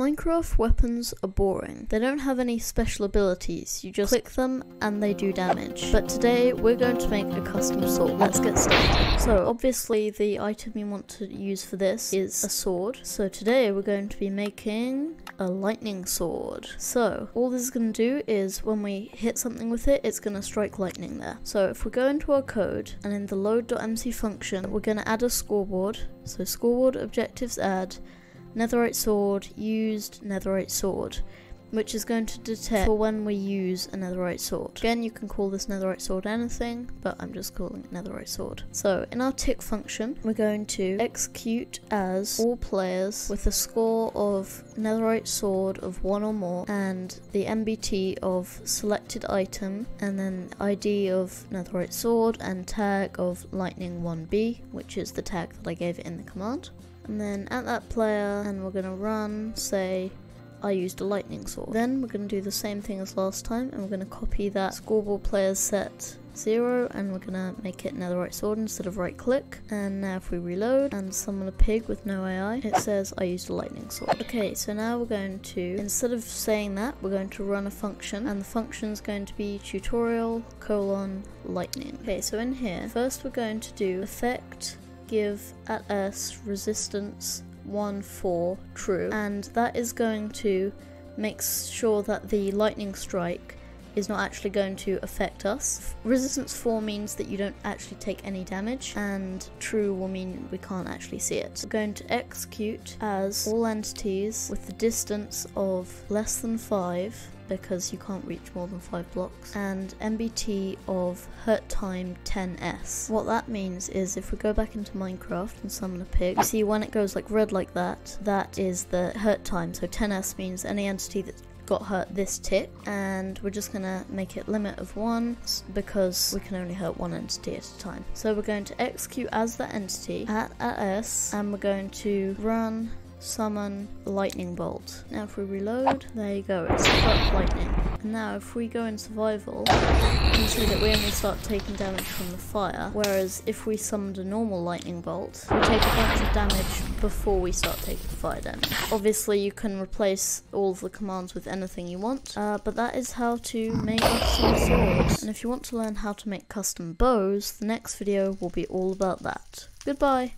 Minecraft weapons are boring. They don't have any special abilities. You just click them and they do damage. But today we're going to make a custom sword. Let's get started. So obviously the item you want to use for this is a sword. So today we're going to be making a lightning sword. So all this is going to do is when we hit something with it, it's going to strike lightning there. So if we go into our code and in the load.mc function, we're going to add a scoreboard. So scoreboard objectives add netherite sword used netherite sword which is going to detect for when we use a netherite sword. Again, you can call this netherite sword anything, but I'm just calling it netherite sword. So in our tick function, we're going to execute as all players with a score of netherite sword of one or more and the NBT of selected item and then ID of netherite sword and tag of lightning 1b, which is the tag that I gave it in the command and then at that player and we're going to run say I used a lightning sword. Then we're going to do the same thing as last time and we're going to copy that scoreboard player's set 0 and we're going to make it netherite sword instead of right click and now if we reload and summon a pig with no AI it says I used a lightning sword. Okay so now we're going to instead of saying that we're going to run a function and the function is going to be tutorial colon lightning. Okay so in here first we're going to do effect give at s resistance 1 4 true and that is going to make sure that the lightning strike is not actually going to affect us. Resistance 4 means that you don't actually take any damage, and true will mean we can't actually see it. We're going to execute as all entities with the distance of less than 5 because you can't reach more than 5 blocks, and NBT of hurt time 10s. What that means is if we go back into Minecraft and summon a pig, see when it goes like red like that, that is the hurt time, so 10s means any entity that's got hurt this tick. And we're just gonna make it limit of one because we can only hurt one entity at a time. So we're going to execute as the entity at, at s and we're going to run summon lightning bolt. Now if we reload, there you go, it's struck lightning. And now if we go in survival, you can see that we only start taking damage from the fire, whereas if we summoned a normal lightning bolt, we take a bunch of damage before we start taking fire damage. Obviously you can replace all of the commands with anything you want, uh, but that is how to make custom swords. And if you want to learn how to make custom bows, the next video will be all about that. Goodbye!